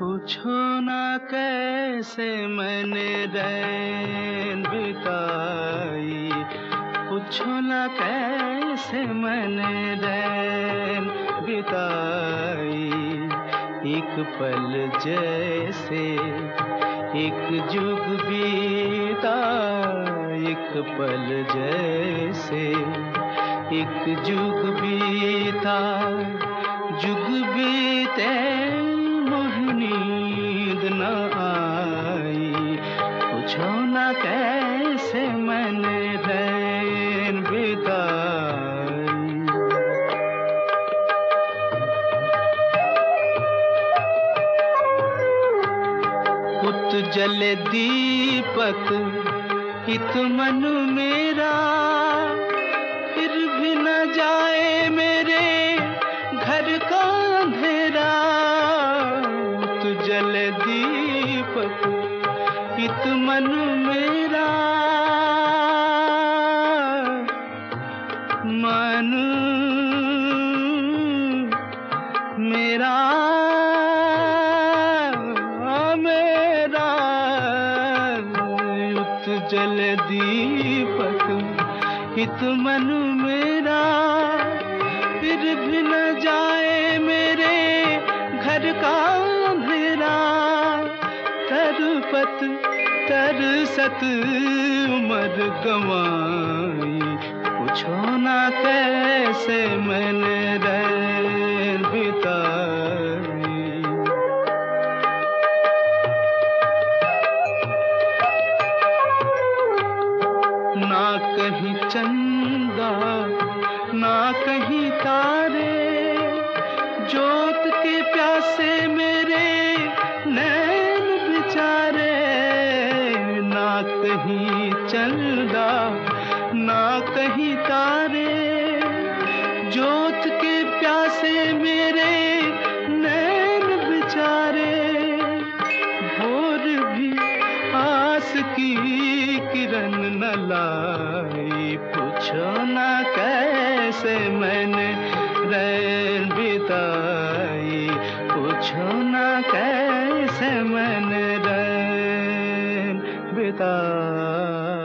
पूछो ना कैसे मैंने रैन बिताई? पूछो ना कैसे मैंने रैन बिताई? एक पल जैसे एक जुग बीता, एक पल जैसे एक जुग बीता। जुग बीते पूछो ना कैसे मैंने रैन बिताई। दीपक हित मन मेरा फिर भी न जाए मन मेरा मन मेरा मेरा उत जल दीपक, हित मन मेरा, फिर भी न जाए मेरे घर का अंधेरा, तरपत तरसत उमर गवाई, पूछो ना कैसे मैंने रैन बिताई। ना कहीं चंदा, ना कहीं तारे, जोत के प्यासे मेरे कहीं चंदा ना कहीं तारे। जोत के प्यासे मेरे नैन बिचारे। भोर भी आस की किरण न लाई, पूछो ना कैसे मैंने कैसे मैंने रैन बिताई